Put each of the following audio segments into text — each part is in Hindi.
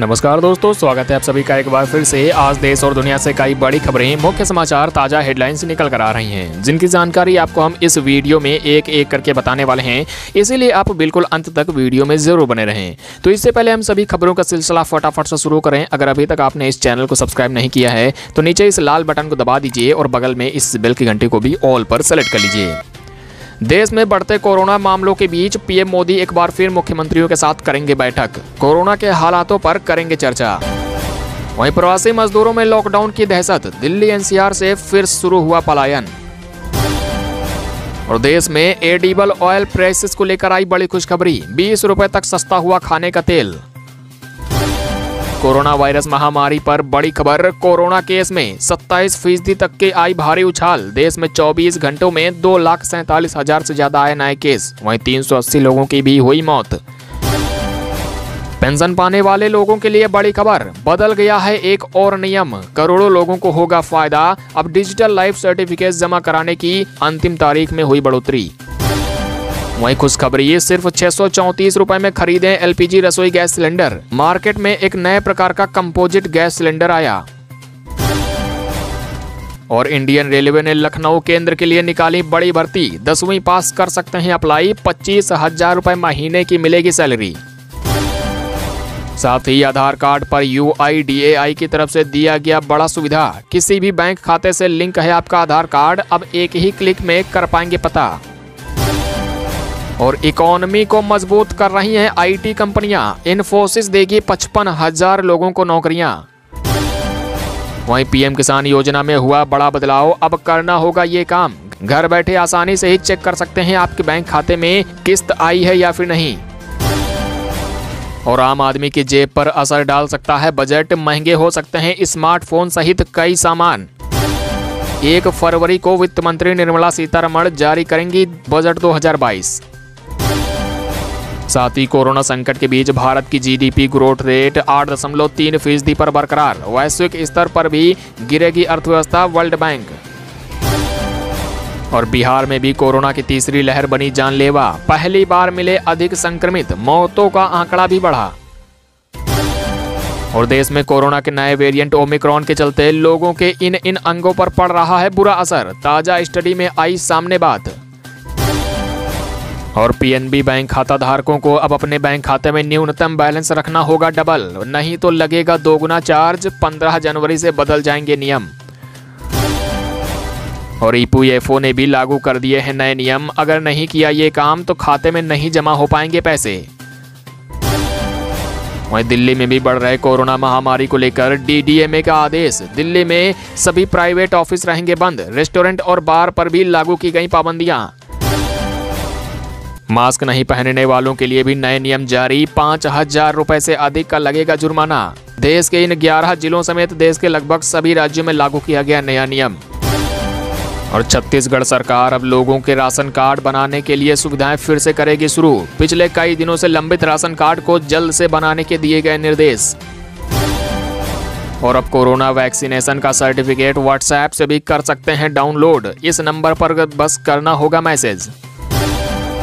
नमस्कार दोस्तों, स्वागत है आप सभी का एक बार फिर से। आज देश और दुनिया से कई बड़ी खबरें, मुख्य समाचार ताज़ा हेडलाइंस निकल कर आ रही हैं, जिनकी जानकारी आपको हम इस वीडियो में एक एक करके बताने वाले हैं। इसीलिए आप बिल्कुल अंत तक वीडियो में ज़रूर बने रहें। तो इससे पहले हम सभी खबरों का सिलसिला फटाफट से शुरू करें। अगर अभी तक आपने इस चैनल को सब्सक्राइब नहीं किया है तो नीचे इस लाल बटन को दबा दीजिए और बगल में इस बेल की घंटी को भी ऑल पर सेलेक्ट कर लीजिए। देश में बढ़ते कोरोना मामलों के बीच पीएम मोदी एक बार फिर मुख्यमंत्रियों के साथ करेंगे बैठक। कोरोना के हालातों पर करेंगे चर्चा। वहीं प्रवासी मजदूरों में लॉकडाउन की दहशत, दिल्ली एनसीआर से फिर शुरू हुआ पलायन। और देश में एडिबल ऑयल प्राइसेस को लेकर आई बड़ी खुशखबरी, बीस रुपए तक सस्ता हुआ खाने का तेल। कोरोना वायरस महामारी पर बड़ी खबर। कोरोना केस में 27 फ़ीसदी तक के आई भारी उछाल। देश में 24 घंटों में दो लाख सैतालीस हज़ार से ज़्यादा आए नए केस। वहीं 380 लोगों की भी हुई मौत। पेंशन पाने वाले लोगों के लिए बड़ी खबर। बदल गया है एक और नियम। करोड़ों लोगों को होगा फ़ायदा। अब डिजिटल लाइफ सर्टिफिकेट जमा कराने की अंतिम तारीख में हुई बढ़ोतरी। वहीं खुशखबरी सिर्फ़ छह सौ में खरीदे एलपीजी रसोई गैस सिलेंडर। मार्केट में एक नए प्रकार का कंपोजिट गैस सिलेंडर आया। और इंडियन रेलवे ने लखनऊ केंद्र के लिए निकाली बड़ी भर्ती। दसवीं पास कर सकते हैं अप्लाई, पच्चीस हज़ार रुपए महीने की मिलेगी सैलरी। साथ ही आधार कार्ड पर यू की तरफ़ से दिया गया बड़ा सुविधा। किसी भी बैंक खाते से लिंक है आपका आधार कार्ड। अब एक ही क्लिक में कर पाएँगे पता। और इकोनॉमी को मज़बूत कर रही हैं आईटी कंपनियाँ। इन्फोसिस देगी पचपन हज़ार लोगों को नौकरियाँ। वहीं पीएम किसान योजना में हुआ बड़ा बदलाव। अब करना होगा ये काम। घर बैठे आसानी से ही चेक कर सकते हैं आपके बैंक खाते में किस्त आई है या फिर नहीं। और आम आदमी की जेब पर असर डाल सकता है बजट। महँगे हो सकते हैं स्मार्टफ़ोन सहित कई सामान। एक फरवरी को वित्त मंत्री निर्मला सीतारमण जारी करेंगी बजट 2022 साथ ही कोरोना संकट के बीच भारत की जीडीपी ग्रोथ रेट आठ दशमलव तीन फ़ीसदी पर बरकरार। वैश्विक स्तर पर भी गिरेगी अर्थव्यवस्था वर्ल्ड बैंक। और बिहार में भी कोरोना की तीसरी लहर बनी जानलेवा। पहली बार मिले अधिक संक्रमित, मौतों का आंकड़ा भी बढ़ा। और देश में कोरोना के नए वेरिएंट ओमिक्रॉन के चलते लोगों के इन इन अंगों पर पड़ रहा है बुरा असर। ताज़ा स्टडी में आई सामने बात। और पीएनबी बैंक खाता धारकों को अब अपने बैंक खाते में न्यूनतम बैलेंस रखना होगा डबल नहीं तो लगेगा दोगुना चार्ज 15 जनवरी से बदल जाएँगे नियम। और ईपीएफओ ने भी लागू कर दिए हैं नए नियम। अगर नहीं किया ये काम तो खाते में नहीं जमा हो पाएँगे पैसे। वहीं दिल्ली में भी बढ़ रहे कोरोना महामारी को लेकर डीडीएमए का आदेश। दिल्ली में सभी प्राइवेट ऑफ़िस रहेंगे बंद। रेस्टोरेंट और बार पर भी लागू की गई पाबंदियाँ। मास्क नहीं पहनने वालों के लिए भी नए नियम जारी। पाँच हज़ार रुपए से अधिक का लगेगा जुर्माना। देश के इन 11 जिलों समेत देश के लगभग सभी राज्यों में लागू किया गया नया नियम। और छत्तीसगढ़ सरकार अब लोगों के राशन कार्ड बनाने के लिए सुविधाएँ फिर से करेगी शुरू। पिछले कई दिनों से लंबित राशन कार्ड को जल्द से बनाने के दिए गए निर्देश। और अब कोरोना वैक्सीनेशन का सर्टिफिकेट व्हाट्सएप से भी कर सकते हैं डाउनलोड। इस नंबर पर बस करना होगा मैसेज।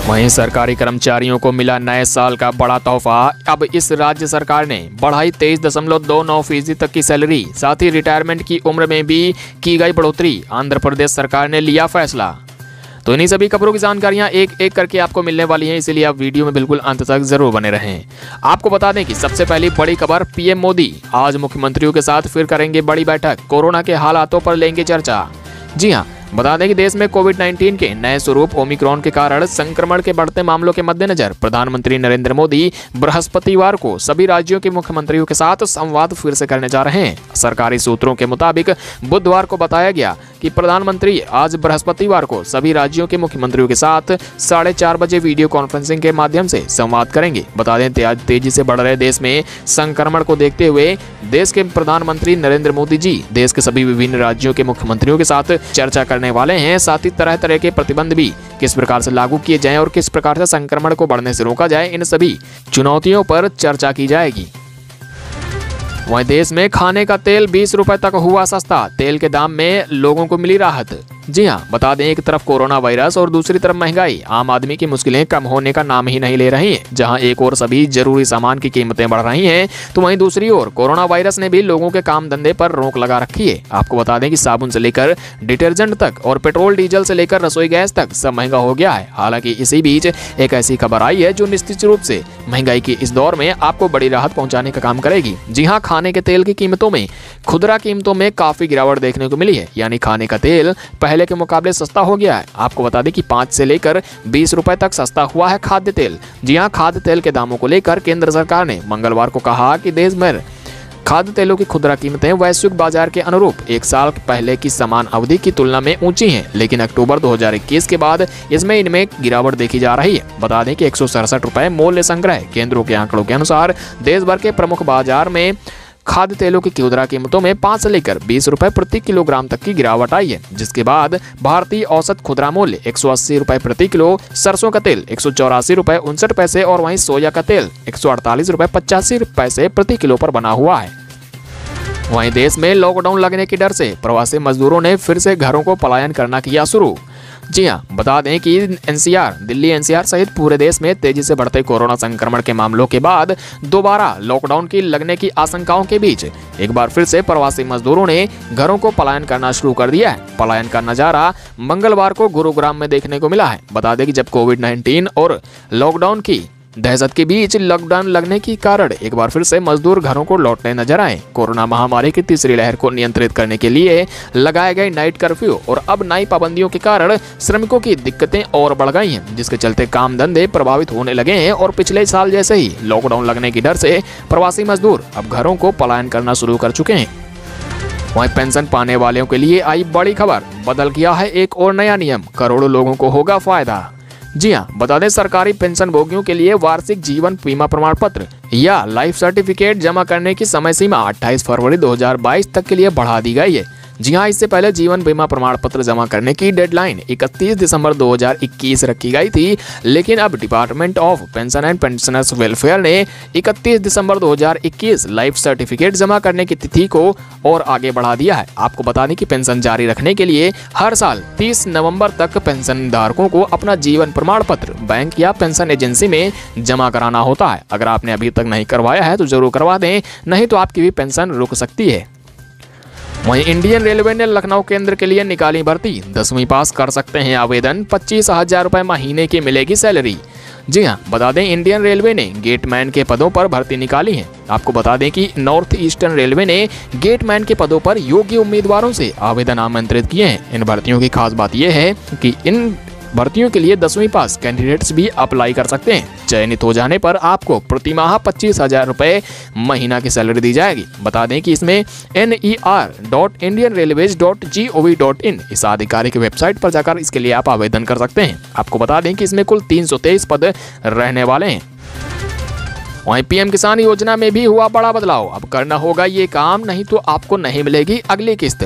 वहीं सरकारी कर्मचारियों को मिला नए साल का बड़ा तोहफा। अब इस राज्य सरकार ने बढ़ाई तेईस दशमलव दो नौ फ़ीसदी तक की सैलरी, साथ ही रिटायरमेंट की उम्र में भी की गई बढ़ोतरी, आंध्र प्रदेश सरकार ने लिया फैसला। तो इन्हीं सभी खबरों की जानकारियाँ एक एक करके आपको मिलने वाली हैं, इसीलिए आप वीडियो में बिल्कुल अंत तक ज़रूर बने रहें। आपको बता दें कि सबसे पहली बड़ी खबर, पीएम मोदी। आज मुख्यमंत्रियों के साथ फिर करेंगे बड़ी बैठक, कोरोना के हालातों पर लेंगे चर्चा। जी हाँ बता दें कि देश में कोविड 19 के नए स्वरूप ओमिक्रॉन के कारण संक्रमण के बढ़ते मामलों के मद्देनजर प्रधानमंत्री नरेंद्र मोदी बृहस्पतिवार को सभी राज्यों के मुख्यमंत्रियों के साथ संवाद फिर से करने जा रहे हैं। सरकारी सूत्रों के मुताबिक बुधवार को बताया गया कि प्रधानमंत्री आज बृहस्पतिवार को सभी राज्यों के मुख्यमंत्रियों के साथ साढ़े चार बजे वीडियो कॉन्फ्रेंसिंग के माध्यम से संवाद करेंगे। बता दें आज तेज़ी से बढ़ रहे देश में संक्रमण को देखते हुए देश के प्रधानमंत्री नरेंद्र मोदी जी देश के सभी विभिन्न राज्यों के मुख्यमंत्रियों के साथ चर्चा करने वाले हैं, साथ ही तरह तरह के प्रतिबंध भी। किस प्रकार से लागू किए जाएँ और किस प्रकार से संक्रमण को बढ़ने से रोका जाए, इन सभी चुनौतियों पर चर्चा की जाएगी। वहीं देश में खाने का तेल बीस रुपए तक हुआ सस्ता। तेल के दाम में लोगों को मिली राहत। जी हाँ बता दें एक तरफ़ कोरोना वायरस और दूसरी तरफ़ महँगाई। आम आदमी की मुश्किलें कम होने का नाम ही नहीं ले रही हैं। जहाँ एक और सभी ज़रूरी सामान की कीमतें बढ़ रही हैं तो वहीं दूसरी ओर कोरोना वायरस ने भी लोगों के काम धंधे पर रोक लगा रखी है। आपको बता दें कि साबुन से लेकर डिटर्जेंट तक और पेट्रोल, डीजल से लेकर रसोई गैस तक सब महँगा हो गया है। हालाँकि इसी बीच एक ऐसी खबर आई है जो निश्चित रूप से महँगाई की इस दौर में आपको बड़ी राहत पहुँचाने का काम करेगी। जी हाँ खाने के तेल की कीमतों में, खुदरा कीमतों में काफ़ी गिरावट देखने को मिली है। यानी खाने का तेल पहले के मुकाबले सस्ता हो गया है। आपको बता दें कि पाँच से लेकर बीस रुपए तक सस्ता हुआ है खाद्य तेल। जी हाँ खाद्य तेल के दामों को लेकर केंद्र सरकार ने मंगलवार को कहा कि देश में खाद्य तेलों की खुदरा कीमतें वैश्विक बाज़ार के अनुरूप एक साल पहले की समान अवधि की तुलना में ऊँची हैं, लेकिन अक्टूबर 2021 के बाद इसमें इनमें गिरावट देखी जा रही है। बता दें कि एक रुपए मूल्य संग्रह केंद्रों के आंकड़ों के अनुसार देश भर के प्रमुख बाज़ार में खाद्य तेलों की खुदरा कीमतों में पाँच से लेकर बीस रुपए प्रति किलोग्राम तक की गिरावट आई है, जिसके बाद भारतीय औसत खुदरा मूल्य एक सौ अस्सी रुपए प्रति किलो, सरसों का तेल एक सौ चौरासी रुपए उनसठ पैसे और वहीं सोया का तेल एक सौ अड़तालीस रुपए पचासी पैसे प्रति किलो पर बना हुआ है। वहीं देश में लॉकडाउन लगने के डर से प्रवासी मजदूरों ने फिर से घरों को पलायन करना किया शुरू। जी हाँ बता दें कि एनसीआर, दिल्ली एनसीआर सहित पूरे देश में तेज़ी से बढ़ते कोरोना संक्रमण के मामलों के बाद दोबारा लॉकडाउन की लगने की आशंकाओं के बीच, एक बार फिर से प्रवासी मजदूरों ने घरों को पलायन करना शुरू कर दिया है। पलायन का नज़ारा मंगलवार को गुरुग्राम में देखने को मिला है। बता दें कि जब कोविड 19 और लॉकडाउन की दहशत के बीच लॉकडाउन लगने के कारण एक बार फिर से मजदूर घरों को लौटने नज़र आए। कोरोना महामारी की तीसरी लहर को नियंत्रित करने के लिए लगाए गए नाइट कर्फ्यू और अब नई पाबंदियों के कारण श्रमिकों की दिक्कतें और बढ़ गई हैं, जिसके चलते काम धंधे प्रभावित होने लगे हैं और पिछले साल जैसे ही लॉकडाउन लगने की डर से प्रवासी मजदूर अब घरों को पलायन करना शुरू कर चुके हैं। वहीं पेंशन पाने वालों के लिए आई बड़ी खबर, बदल गया है एक और नया नियम, करोड़ों लोगों को होगा फ़ायदा। जी हाँ बता दें सरकारी पेंशन भोगियों के लिए वार्षिक जीवन बीमा प्रमाण पत्र या लाइफ सर्टिफिकेट जमा करने की समय सीमा 28 फरवरी 2022 तक के लिए बढ़ा दी गई है। जी हाँ इससे पहले जीवन बीमा प्रमाण पत्र जमा करने की डेडलाइन 31 दिसंबर 2021 रखी गई थी, लेकिन अब department of pension and pensioners welfare ने 31 दिसंबर 2021 लाइफ सर्टिफिकेट जमा करने की तिथि को और आगे बढ़ा दिया है। आपको बता दें कि पेंशन जारी रखने के लिए हर साल 30 नवंबर तक पेंशन धारकों को अपना जीवन प्रमाण पत्र बैंक या पेंशन एजेंसी में जमा कराना होता है। अगर आपने अभी तक नहीं करवाया है तो ज़रूर करवा दें, नहीं तो आपकी भी पेंशन रुक सकती है। वहीं इंडियन रेलवे ने लखनऊ केंद्र के लिए निकाली भर्ती। दसवीं पास कर सकते हैं आवेदन, पच्चीस हज़ार रुपए महीने की मिलेगी सैलरी। जी हाँ बता दें इंडियन रेलवे ने गेटमैन के पदों पर भर्ती निकाली है। आपको बता दें कि नॉर्थ ईस्टर्न रेलवे ने गेटमैन के पदों पर योग्य उम्मीदवारों से आवेदन आमंत्रित किए हैं। इन भर्तियों की खास बात यह है कि इन भर्तियों के लिए दसवीं पास कैंडिडेट्स भी अप्लाई कर सकते हैं। चयनित हो जाने पर आपको प्रति माह पच्चीस हज़ार रुपए महीना की सैलरी दी जाएगी। बता दें कि इसमें N E R dot Indian railways dot G O V dot in इस आधिकारिक वेबसाइट पर जाकर इसके लिए आप आवेदन कर सकते हैं। आपको बता दें कि इसमें कुल तीन सौ तेईस पद रहने वाले हैं। वहीं पीएम किसान योजना में भी हुआ बड़ा बदलाव। अब करना होगा ये काम, नहीं तो आपको नहीं मिलेगी अगली किस्त।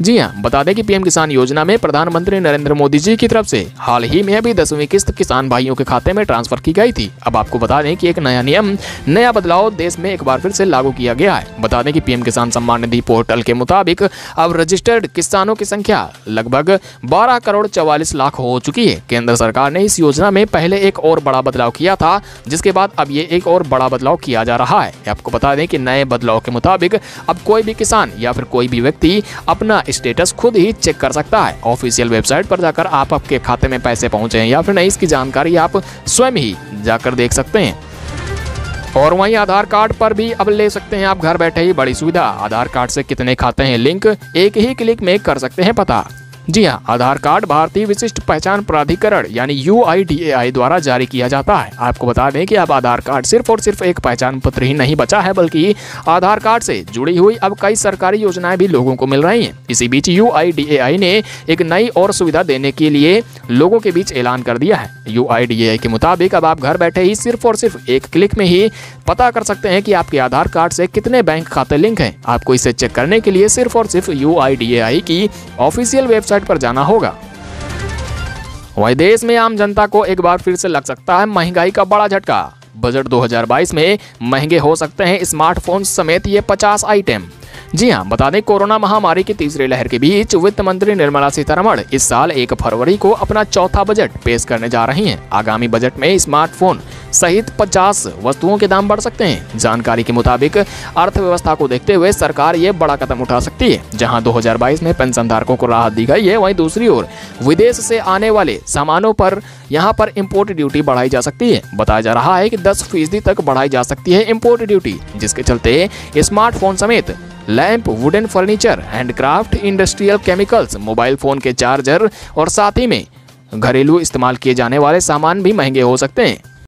जी हाँ बता दें कि पीएम किसान योजना में प्रधानमंत्री नरेंद्र मोदी जी की तरफ़ से हाल ही में अभी दसवीं किस्त किसान भाइयों के खाते में ट्रांसफ़र की गई थी। अब आपको बता दें कि एक नया नियम, नया बदलाव देश में एक बार फिर से लागू किया गया है। बता दें कि पीएम किसान सम्मान निधि पोर्टल के मुताबिक अब रजिस्टर्ड किसानों की संख्या लगभग बारह करोड़ चौवालीस लाख हो चुकी है। केंद्र सरकार ने इस योजना में पहले एक और बड़ा बदलाव किया था, जिसके बाद अब ये एक और बड़ा बदलाव किया जा रहा है। आपको बता दें कि नए बदलाव के मुताबिक अब कोई भी किसान या फिर कोई भी व्यक्ति अपना स्टेटस खुद ही चेक कर सकता है। ऑफिशियल वेबसाइट पर जाकर आप आपके खाते में पैसे पहुँचे हैं या फिर नहीं, इसकी जानकारी आप स्वयं ही जाकर देख सकते हैं। और वहीं आधार कार्ड पर भी अब ले सकते हैं आप घर बैठे ही बड़ी सुविधा। आधार कार्ड से कितने खाते हैं, लिंक एक ही क्लिक में कर सकते हैं पता। जी हाँ आधार कार्ड भारतीय विशिष्ट पहचान प्राधिकरण यानी UIDAI द्वारा जारी किया जाता है। आपको बता दें कि अब आधार कार्ड सिर्फ़ और सिर्फ़ एक पहचान पत्र ही नहीं बचा है, बल्कि आधार कार्ड से जुड़ी हुई अब कई सरकारी योजनाएँ भी लोगों को मिल रही हैं। इसी बीच UIDAI ने एक नई और सुविधा देने के लिए लोगों के बीच ऐलान कर दिया है। UIDAI के मुताबिक अब आप घर बैठे ही सिर्फ़ और सिर्फ़ एक क्लिक में ही पता कर सकते हैं कि आपके आधार कार्ड से कितने बैंक खाते लिंक हैं। आपको इसे चेक करने के लिए सिर्फ़ और सिर्फ़ UIDAI की ऑफिशियल वेबसाइट वेबसाइट पर जाना होगा। वही देश में आम जनता को एक बार फिर से लग सकता है महँगाई का बड़ा झटका। बजट 2022 में महँगे हो सकते हैं स्मार्टफ़ोन समेत ये 50 आइटम। जी हाँ बता दें कोरोना महामारी की तीसरी लहर के बीच वित्त मंत्री निर्मला सीतारमण इस साल एक फरवरी को अपना चौथा बजट पेश करने जा रही हैं। आगामी बजट में स्मार्टफ़ोन सहित 50 वस्तुओं के दाम बढ़ सकते हैं। जानकारी के मुताबिक अर्थव्यवस्था को देखते हुए सरकार ये बड़ा कदम उठा सकती है, जहाँ 2022 में पेंशन धारकों को राहत दी गई है, वहीं दूसरी ओर विदेश से आने वाले सामानों पर यहाँ पर इम्पोर्ट ड्यूटी बढ़ाई जा सकती है। बताया जा रहा है कि 10 फ़ीसदी तक बढ़ाई जा सकती है इम्पोर्ट ड्यूटी जिसके चलते स्मार्टफ़ोन समेत lamp wooden furniture handcraft industrial chemicals mobile phone के चार्जर और साथ ही में घरेलू इस्तेमाल किए जाने वाले सामान भी महँगे हो सकते हैं।